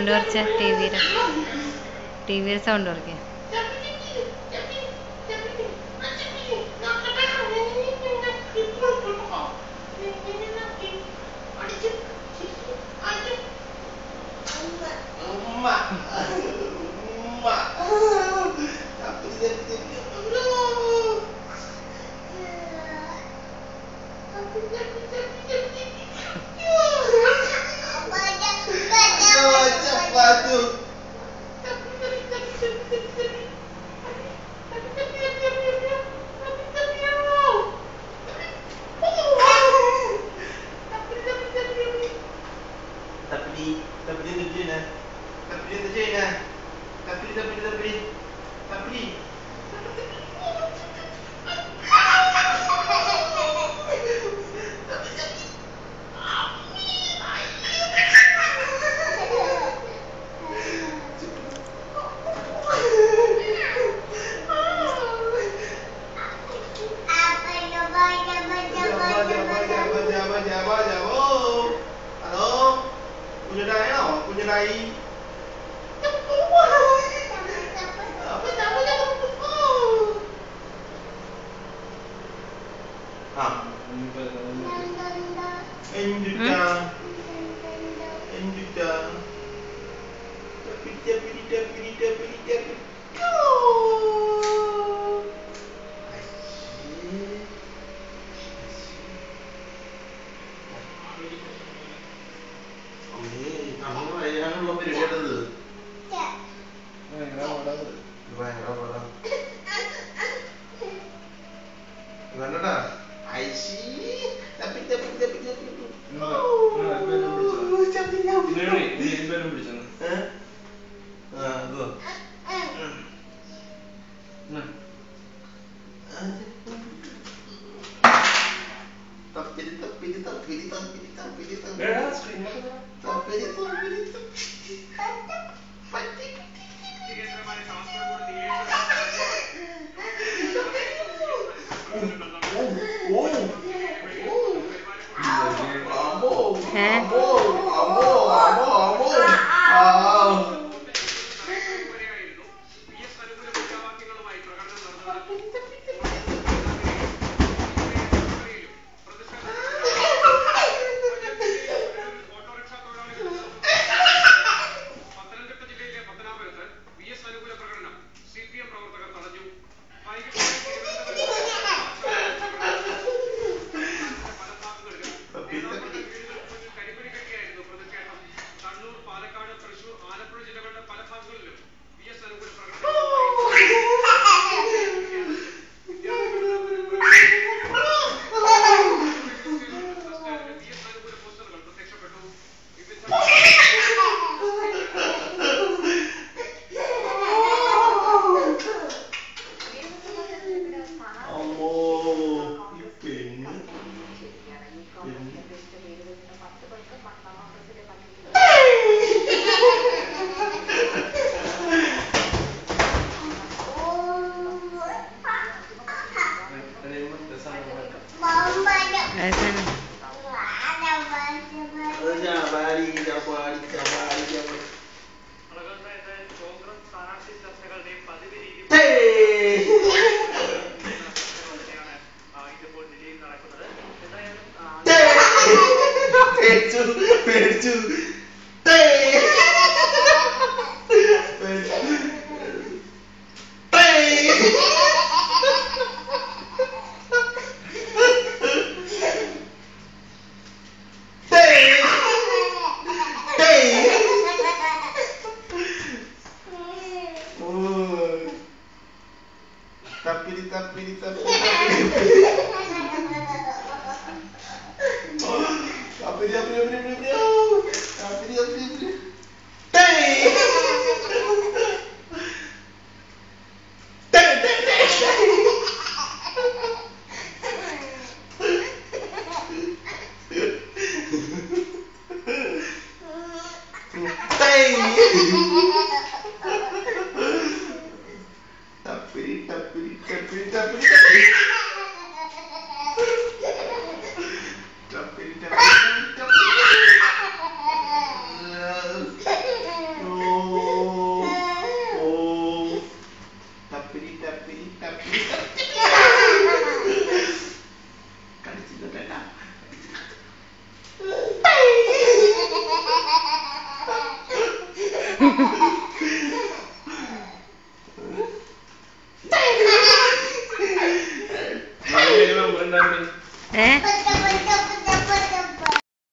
സൗണ്ട് കുറച്ച് ടി വിയുടെ ടി വിയുടെ സൗണ്ട് കുറയ്ക്കുക Tapi dia terjain lah eh? Tapi dia terjain lah eh? Tapi dia terjain lah Tapi dia terjain lah Tapi dia terjain lah Tapi. dia terjain lah menyerai Indah, indah, indah, indah, indah, indah, indah, indah, indah, indah, indah, indah, indah, உண்மையிலே நீ ரெண்டு பேரும் பிடிச்சணும் அதோ தப்பிடி தப்பிடி தப்பிடி தப்பிடி தப்பிடி தப்பிடி தப்பிடி Oh! Oh! Oh! Bravo! Bravo! Alappuzha ജില്ലകളുടെ പല ഭാഗങ്ങളിലും വി എസ് അനുകൂല പ്രകടനം Cavalina, Mari, Cavalina. Hey! Hey! Virtue, virtue. Hey! Tapiri, tapiri, tapiri, tapiri, tapiri.